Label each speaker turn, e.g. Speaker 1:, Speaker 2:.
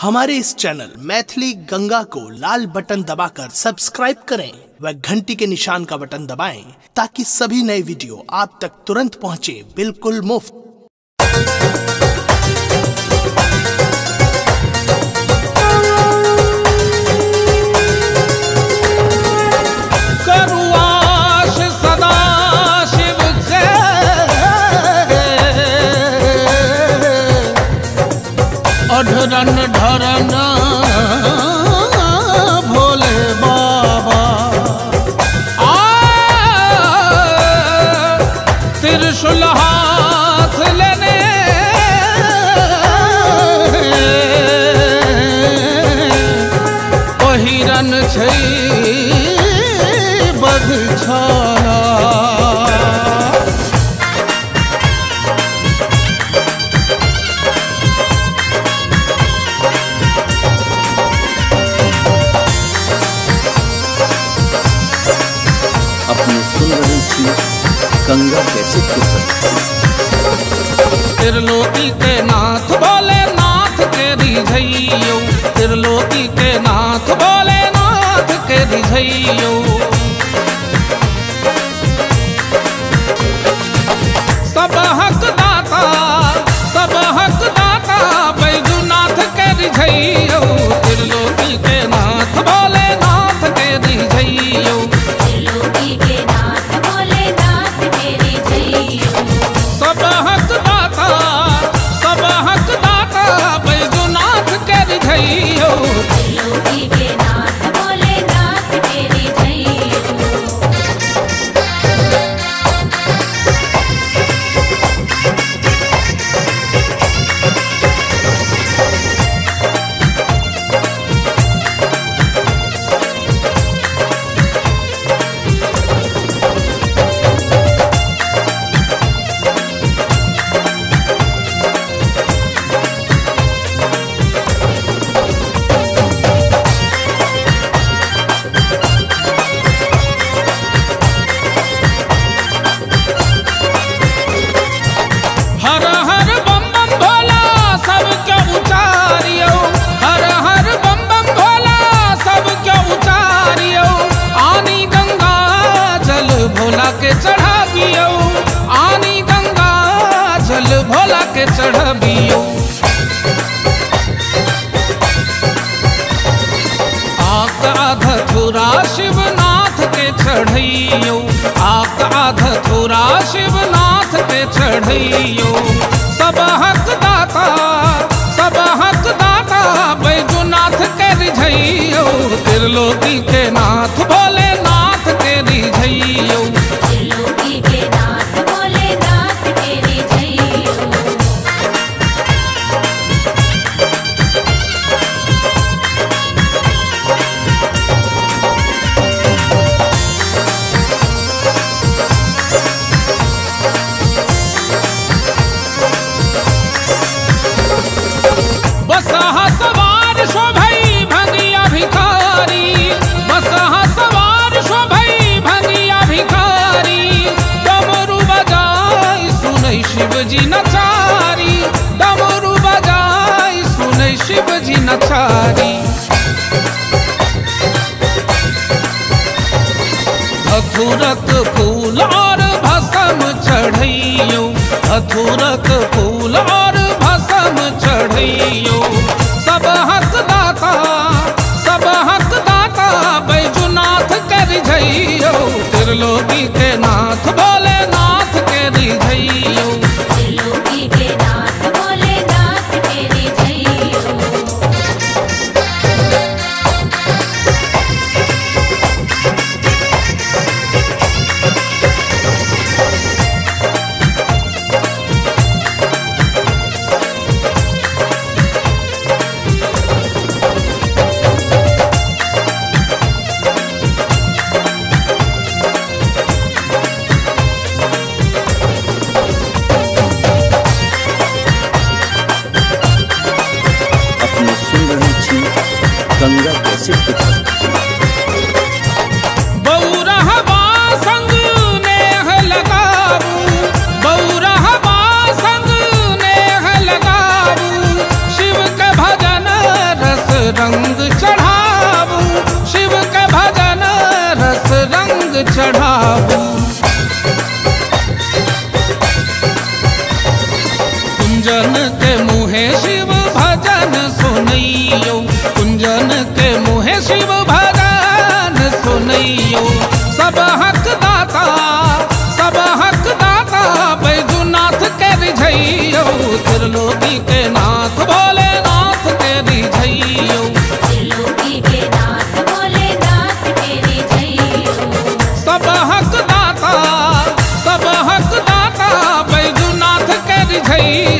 Speaker 1: हमारे इस चैनल मैथिली गंगा को लाल बटन दबाकर सब्सक्राइब करें व घंटी के निशान का बटन दबाएँ ताकि सभी नए वीडियो आप तक तुरंत पहुँचे बिल्कुल मुफ़्त।
Speaker 2: सदा पहिरन छै
Speaker 3: अपने सुन रही थी गंगा कैसे
Speaker 2: त्रिलोकी के नाथ बोले नाथ के रिझैयो त्रिलोकी के नाथ बोले के रिझैयो सब हक दाता, सब हक दाता, बैजुनाथ के रिझैयो। त्रिलोकी के नाथ के
Speaker 4: के भोलेनाथ तेरी जइयो
Speaker 2: सब हक दाता के
Speaker 4: त्रिलोकी के
Speaker 2: के चढ़ाबियो। थुरा शिवनाथ के चढ़ैयो। आकाध थुरा शिवनाथ के चढ़ैयो। सब हक दाता, सब हक दाता, बैजुनाथ के रिझैयो। त्रिलोकी सुनै शिवजी नचारी धथुरक फूल और भसम चढ़ैयो। धथुरक फूल और भसम चढ़ैयो। सब हक दाता सब हक दाता बैजुनाथ के रिझैयो त्रिलोकी के नाथ भोले चढ़ाबू
Speaker 4: कुंजन के
Speaker 3: मुहे
Speaker 2: शिव भजन सुनैयो कुंजन के मुहे शिव भजन सुनैयो सब हक गई